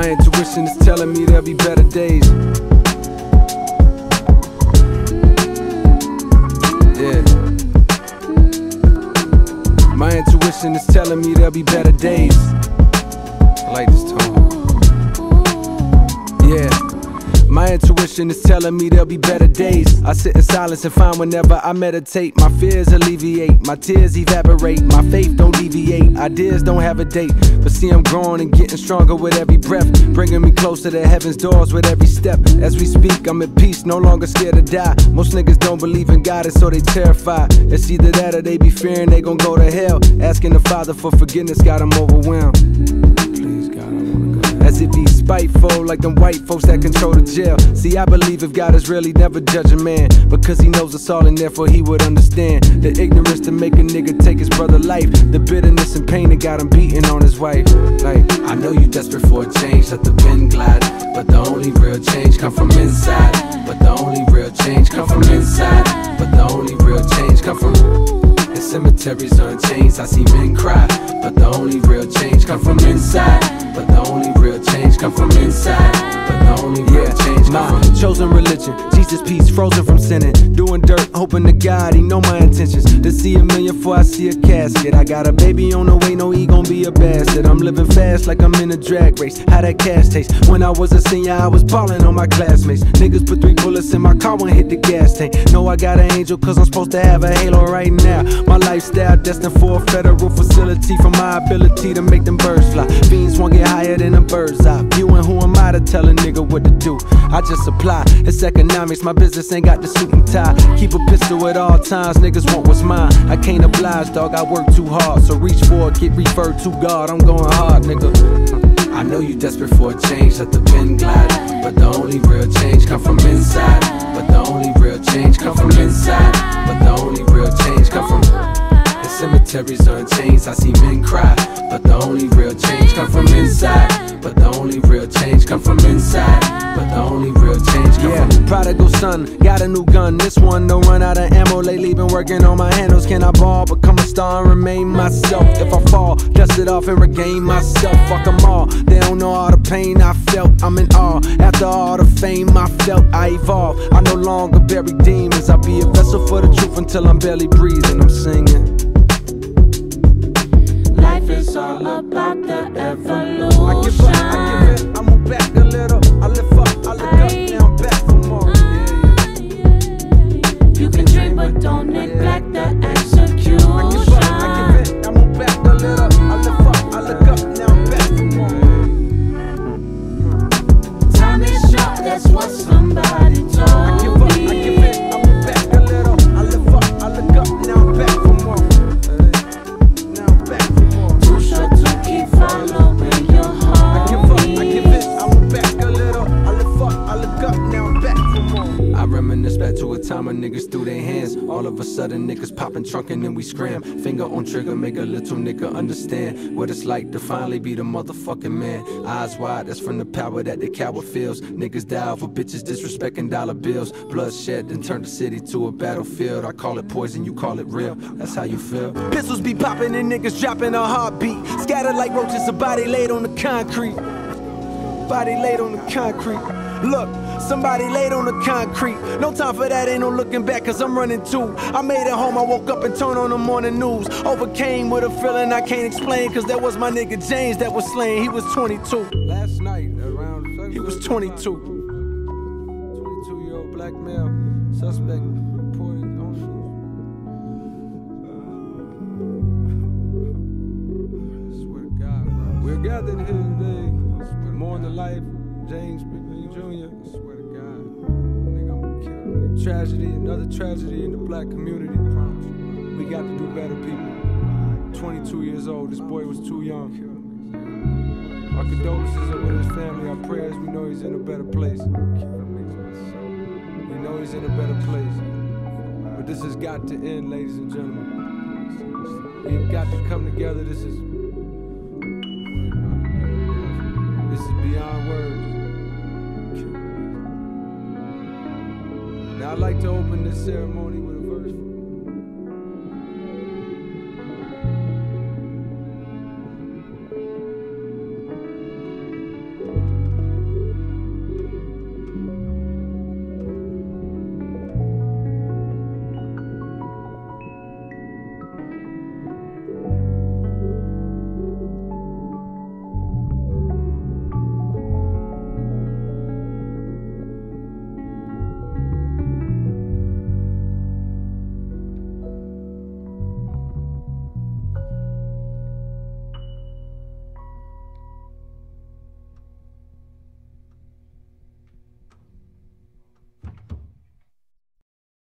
My intuition is telling me there'll be better days. Yeah. My intuition is telling me there'll be better days. I like this tone. Intuition is telling me there'll be better days. I sit in silence and find whenever I meditate. My fears alleviate, my tears evaporate, my faith don't deviate. Ideas don't have a date, but see, I'm growing and getting stronger with every breath. Bringing me closer to heaven's doors with every step. As we speak, I'm at peace, no longer scared to die. Most niggas don't believe in God, and so they terrified. It's either that or they be fearing they gon' go to hell. Asking the Father for forgiveness got them overwhelmed. If he's spiteful, like them white folks that control the jail. See, I believe if God is really never judge a man, because he knows us all and therefore he would understand the ignorance to make a nigga take his brother life, the bitterness and pain that got him beating on his wife. Like, I know you desperate for a change, let the wind glide, but the only real change come from inside. But the only real change come from inside. But the only real change come from the cemeteries are in chains, I see men cry. But Frozen from sinning. Doing dirt, hoping to God he know my intentions. To see a million before I see a casket. I got a baby on the way, no he gon' be a bastard. I'm living fast like I'm in a drag race. How that cash taste? When I was a senior, I was ballin' on my classmates. Niggas put three bullets in my car when hit the gas tank. Know I got an angel cause I'm supposed to have a halo right now. My lifestyle destined for a federal facility for my ability to make them birds fly. Fiends won't get higher than a bird's eye view. And who I to tell a nigga what to do? I just apply. It's economics, my business ain't got the suit and tie. Keep a pistol at all times, niggas want what's mine. I can't oblige, dog, I work too hard. So reach for it, get referred to God. I'm going hard, nigga. I know you desperate for a change, let the pen glide. But the only real change come from inside. But the only real change come from inside. But the only real change come from the cemeteries are in chains. I see men cry. Only real change come from inside. But the only real change come yeah. from prodigal son. Got a new gun. This one don't run out of ammo. Lately been working on my handles. Can I ball, become a star and remain myself? If I fall, dust it off and regain myself. Fuck them all. They don't know all the pain I felt. I'm in awe. After all the fame I felt, I evolve. I no longer bury demons. I be a vessel for the truth until I'm barely breathing. I'm singing. Is all about the evolution. I give up, I give in, I move back a little. I lift reminisce back to a time when niggas threw their hands. All of a sudden, niggas popping trunk and then we scram. Finger on trigger, make a little nigga understand what it's like to finally be the motherfucking man. Eyes wide, that's from the power that the coward feels. Niggas die for bitches disrespecting dollar bills. Bloodshed then turn the city to a battlefield. I call it poison, you call it real. That's how you feel. Pistols be popping and niggas dropping a heartbeat. Scattered like roaches, a body laid on the concrete. Body laid on the concrete. Look, somebody laid on the concrete. No time for that, ain't no looking back, cause I'm running too. I made it home, I woke up and turned on the morning news. Overcame with a feeling I can't explain, cause that was my nigga James that was slain. He was 22. Last night, around. He was 22. 22 year old black male suspect reported on Swear to God, bro. We're gathered here today. to Mourn the life James Pickering Jr. I Swear to God. Nigga, I'm gonna kill him. Tragedy, another tragedy in the black community. We got to do better, people. 22 years old, this boy was too young. Our condolences are with his family, our prayers, we know he's in a better place. We know he's in a better place. But this has got to end, ladies and gentlemen. We've got to come together. This is this is beyond I'd like to open this ceremony